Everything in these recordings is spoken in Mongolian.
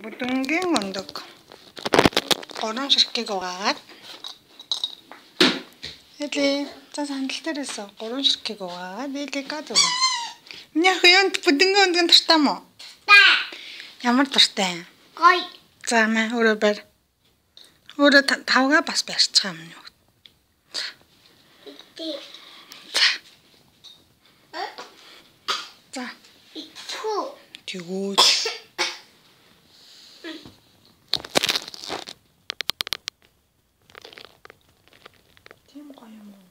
Бүдэнгийн өндөг. Гурван ширхгийг угаагаад Эли за сандал дээрээс гурван ширхгийг угаагаад Эли гад өгнө. Миний ах юунд бүдэнгийн өндөг дуртай мó? Та. Ямар дуртай? Гой. За мэ өөрөө барь. Өөрөө тавгаа бас барьчихаа юм юу. За. Итху. Тэгүүч. Тийм гоё юм уу?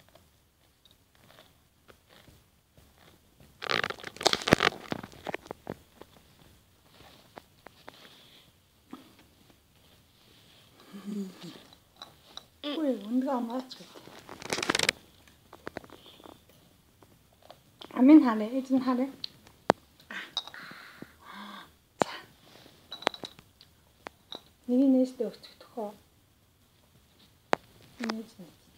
Ой, өндөг амгаач гэв. Амин хараа, эзэн хараа. За. Нэг нээстэй өгцөх хоо. Нээж нээж.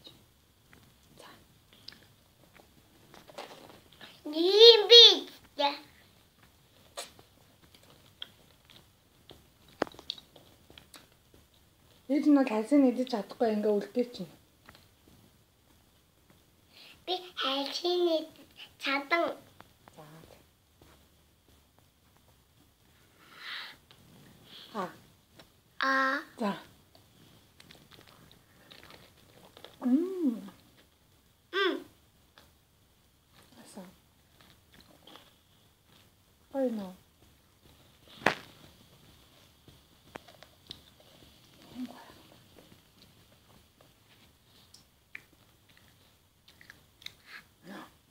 Ээж нь бол хальсын идэж чадахгүй ингээ үлдээ чинь. Би хайчины чадан За. А, а за. Мм. м Аса. Ой но.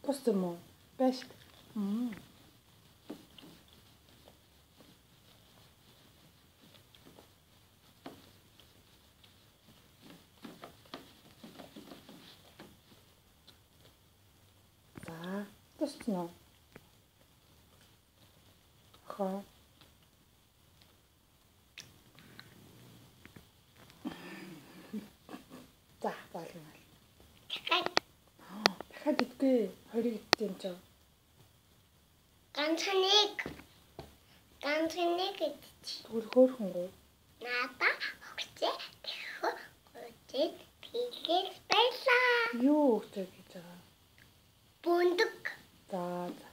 Просто мо. Бэст. Мм. За, тусна. Хоо. За, болно. Дахиад идгээ. Хориг идэх юм чинь. ганцхан ганцхан гэж Түр хөөхөнгөө. наата өгчээ тэхөө өчид пилээс байлаа Юу өгч гэж байгаа. бундаг За, за.